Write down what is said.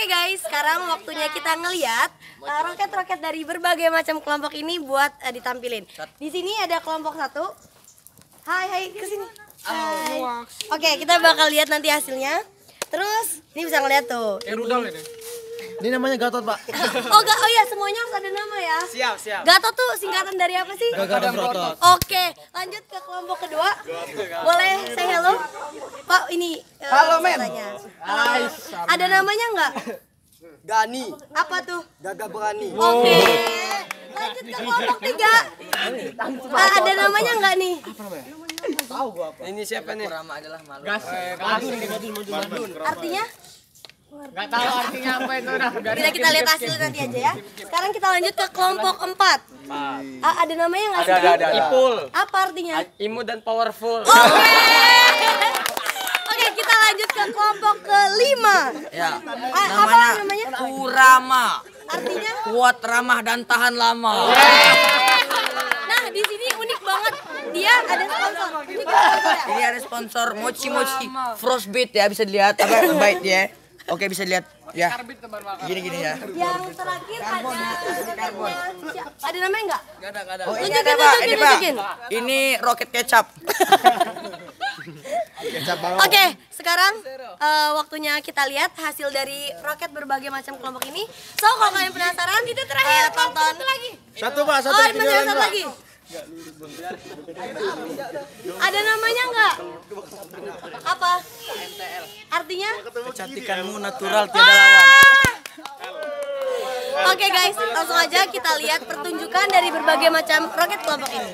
Oke guys, sekarang waktunya kita ngeliat uh, roket-roket dari berbagai macam kelompok ini buat uh, ditampilin. Di sini ada kelompok satu. Hai, hai, ke sini. Hai. Oke, kita bakal lihat nanti hasilnya. Terus, ini bisa ngeliat tuh. Ini namanya Gatot, Pak. Oh, ga, oh ya, semuanya harus ada nama ya. Siap, siap. Gatot tuh singkatan dari apa sih? Rotot. Oke, lanjut ke kelompok kedua. Boleh? Pak, ini uh, Halo, men. Uh, ada namanya nggak? Gani, Apa tuh? gagah berani. Oke. Lanjut ke kelompok tiga. Ah, ada namanya nggak nih? Ini siapa nih? Artinya? Gak tahu artinya apa itu udah. Kita kita lihat hasil nanti aja ya. Sekarang kita lanjut ke kelompok empat. Ah, ada namanya nggak sih? Ada, ada, ada. Ipul. Apa artinya? Imu dan powerful. Oke. Kita lanjut ke kelompok kelima. Ya. Ah, apa namanya? Kurama. Artinya? Kuat ramah dan tahan lama. Nah, di sini unik banget. Dia ada sponsor. Ini sponsor ya? Ada sponsor Mochi Mochi Frostbite ya bisa dilihat apa bite ya. Oke bisa lihat ya. Gini gini ya. Yang terakhir ada roketnya. Siap- Ada namanya nggak? Oh ini ada pak, ini pak. Ini roket kecap. Oke, sekarang eh, waktunya kita lihat hasil dari roket berbagai macam kelompok ini. So, kalau kalian penasaran, itu terakhir tonton lagi. Satu, Pak. Satu. Oh, masih ada lagi, satu lagi. Ada namanya nggak? Apa? Artinya? Kecantikanmu natural tiada lawan. Oke guys, langsung aja kita lihat pertunjukan dari berbagai macam roket kelompok ini.